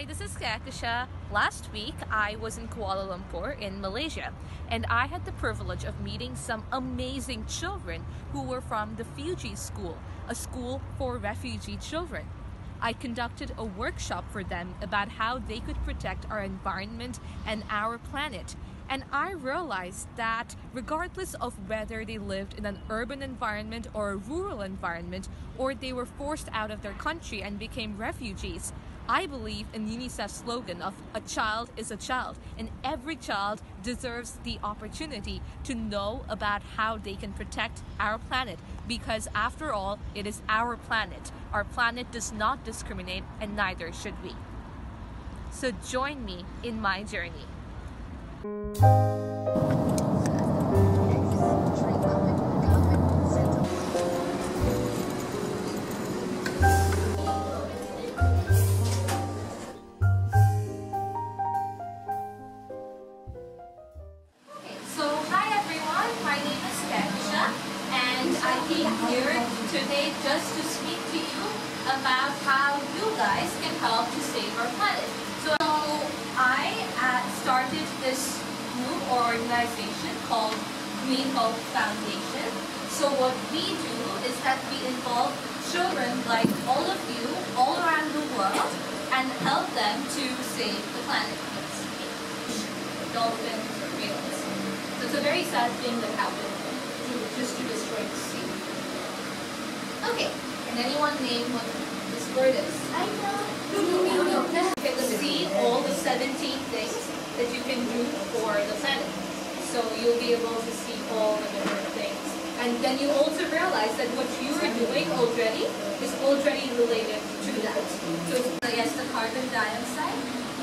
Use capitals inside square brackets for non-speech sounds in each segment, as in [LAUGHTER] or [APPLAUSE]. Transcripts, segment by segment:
Hi, this is Kehkashan. Last week I was in Kuala Lumpur in Malaysia and I had the privilege of meeting some amazing children who were from the Fugee School, a school for refugee children. I conducted a workshop for them about how they could protect our environment and our planet and I realized that regardless of whether they lived in an urban environment or a rural environment, or they were forced out of their country and became refugees, I believe in UNICEF's slogan of a child is a child, and every child deserves the opportunity to know about how they can protect our planet because, after all, it is our planet. Our planet does not discriminate, and neither should we. So, join me in my journey. Today just to speak to you about how you guys can help to save our planet. So, I uh, started this group or organization called Green Hope Foundation. So what we do is that we involve children like all of you all around the world and help them to save the planet. Dolphins or whales. So it's a very sad thing that happened to, just to destroy the sea. Okay, can anyone name what this bird is? I know. [LAUGHS] You can see all the 17 things that you can do for the planet. So you'll be able to see all the different things. And then you also realize that what you are doing already is already related to that. So yes, the carbon dioxide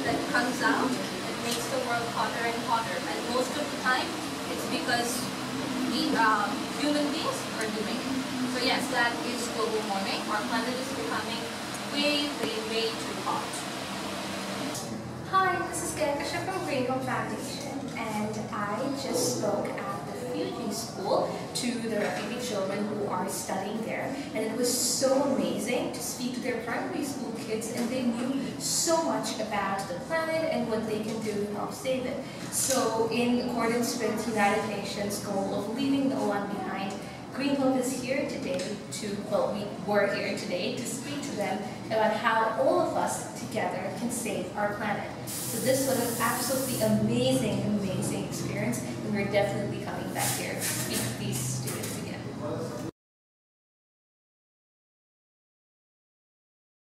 that comes out it makes the world hotter and hotter. And most of the time, it's because we um, human beings are doing it. So yes, that is global warming. Our planet is becoming way, way, way too hot. Hi, this is Kehkashan from Green Hope Foundation, and I just spoke at the Fugee School to the refugee children who are studying there, and it was so amazing to speak to their primary school kids, and they knew so much about the planet and what they can do to help save it. So, in accordance with United Nations goal of leaving no one behind, Green Hope is here today to, well, we were here today to speak to them about how all of us together can save our planet. So this was an absolutely amazing, amazing experience, and we're definitely coming back here to speak to these.